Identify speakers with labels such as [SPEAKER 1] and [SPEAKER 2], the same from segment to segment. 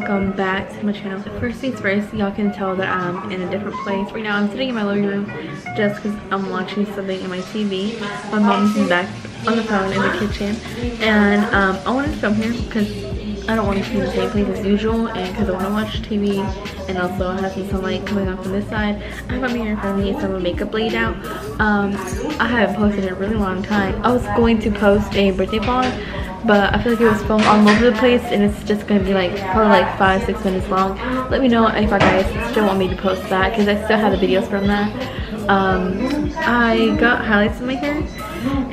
[SPEAKER 1] welcome back to my channel. First things first y'all can tell that i'm in a different place. Right now i'm sitting in my living room just because i'm watching something in my tv my mom's back on the phone in the kitchen. And um, i wanted to film here because i don't want to be in the same place as usual and because i want to watch tv and also i have some sunlight coming off from this side. I have a mirror in front of me and some makeup laid out um, i haven't posted in a really long time. I was going to post a birthday vlog but I feel like it was filmed all over the place and it's just gonna be like probably like five six minutes long. Let me know if you guys still want me to post that because I still have the videos from that. Um, I got highlights in my hair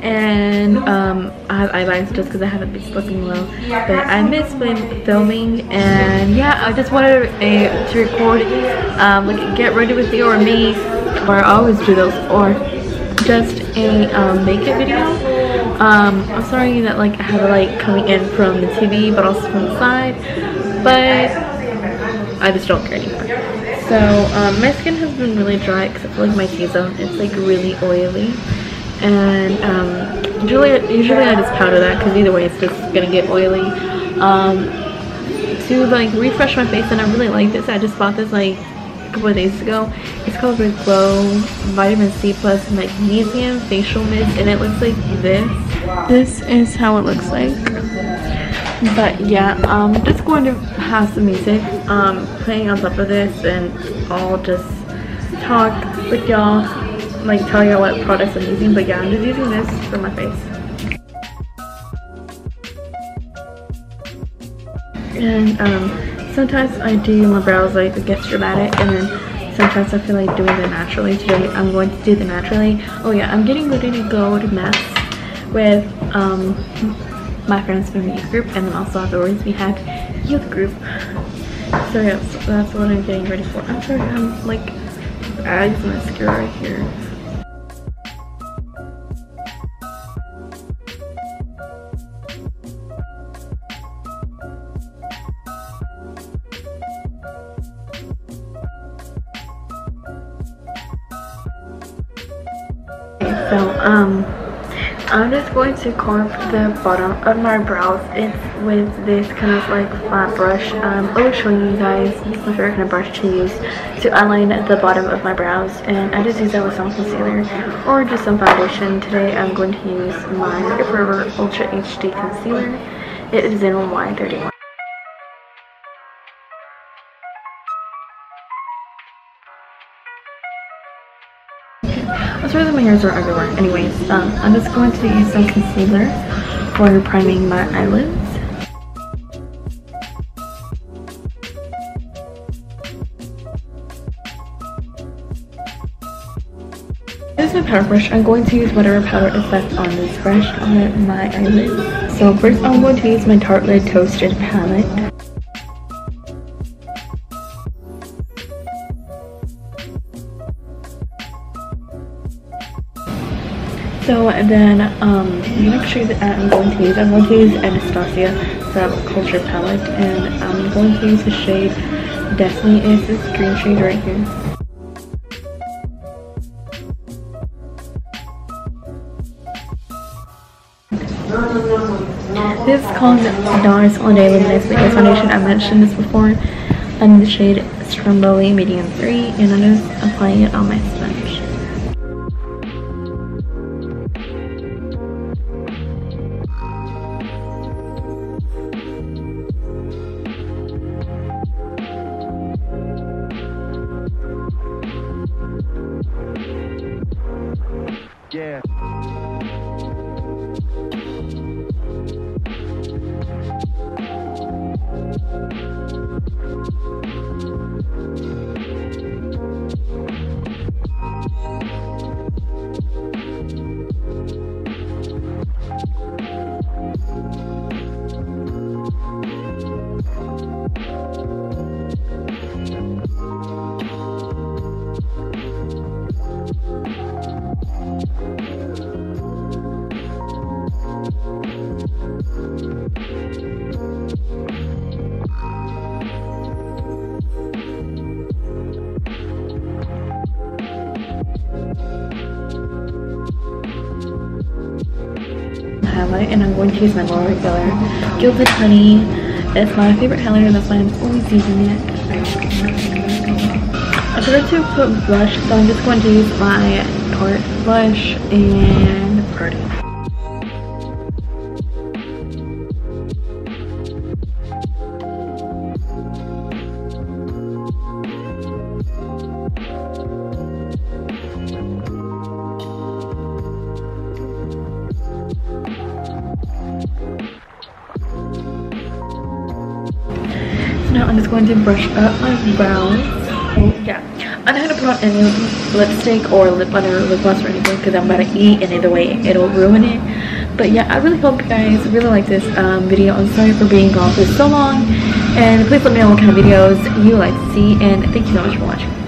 [SPEAKER 1] and um, I have eyelines just because I haven't been sleeping well but I missed filming and yeah I just wanted a, to record um, like get ready with you or me or I always do those or just a um, makeup video um, I'm sorry that like I have a light coming in from the TV but also from the side, but I just don't care anymore. So um, my skin has been really dry except for like my T-zone. It's like really oily. And um, usually, usually I just powder that because either way it's just gonna get oily. Um, to like refresh my face and I really like this. I just bought this like a couple of days ago. It's called the Glow Vitamin C Plus Magnesium Facial Mist and it looks like this. This is how it looks like. But yeah, I'm um, just going to have some music um, playing on top of this and I'll just talk with y'all, like tell y'all what products I'm using. But yeah, I'm just using this for my face. And um, sometimes I do my brows like it gets dramatic and then sometimes I feel like doing them naturally. Today I'm going to do them naturally. Oh yeah, I'm getting ready to go to mass with um, my friends from youth group and then also afterwards we have youth group. So yeah, so that's what I'm getting ready for. I'm sorry, I'm like bags mascara right here. So, um, I'm just going to carve the bottom of my brows. It's with this kind of like flat brush. Um, I will showing you guys. My favorite kind of brush to use to outline the bottom of my brows. And I just use that with some concealer or just some foundation. Today I'm going to use my Forever Ultra HD Concealer. It is in Y31. That's why my hairs are everywhere. Anyways, um, I'm just going to use some concealer for priming my eyelids. Is my powder brush. I'm going to use whatever powder is left on this brush on my eyelids. So first I'm going to use my Tartelette Toasted palette. So then um, next shade that I'm going to use, I'm going to use Anastasia Culture Palette and I'm going to use the shade Destiny. It's this green shade right here. This is called NARS All Day Luminous Makeup Foundation. I mentioned this before. I'm in the shade Stromboli Medium 3 and I'm just applying it on my sponge. Yeah. Highlight and I'm going to use my L'Oreal Gilded Honey It's my favorite highlighter. That's why I'm always using it. I forgot to put blush, so I'm just going to use my Tarte blush and Party. Now I'm just going to brush up my brows. Yeah, I'm not gonna put on any lipstick or lip liner lip gloss or anything because I'm about to eat and either way it'll ruin it. But yeah, I really hope you guys really like this um, video. I'm sorry for being gone for so long. And please let me know what kind of videos you like to see. And thank you so much for watching.